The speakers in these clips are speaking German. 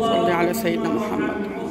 صل على سيدنا محمد.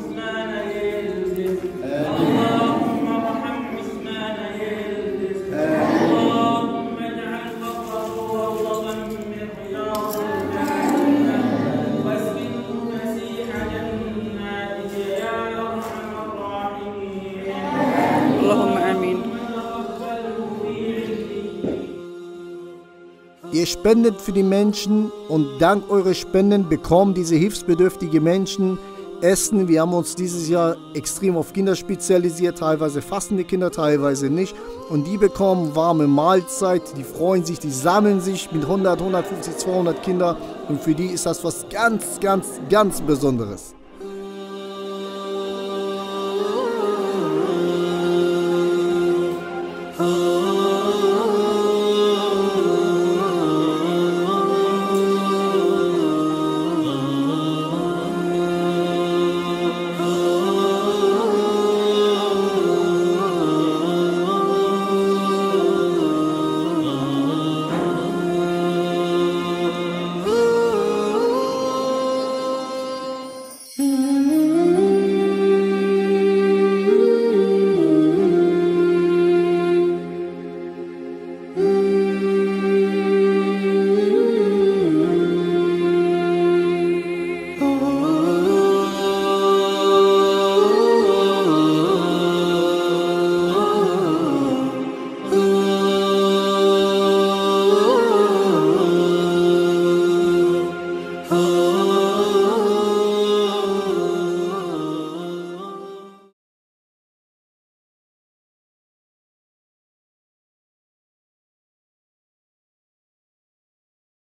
Ihr spendet für die Menschen und dank eurer Spenden bekommen diese hilfsbedürftigen Menschen Essen. Wir haben uns dieses Jahr extrem auf Kinder spezialisiert, teilweise fastende Kinder, teilweise nicht. Und die bekommen warme Mahlzeit, die freuen sich, die sammeln sich mit 100, 150, 200 Kindern. Und für die ist das was ganz, ganz, ganz Besonderes.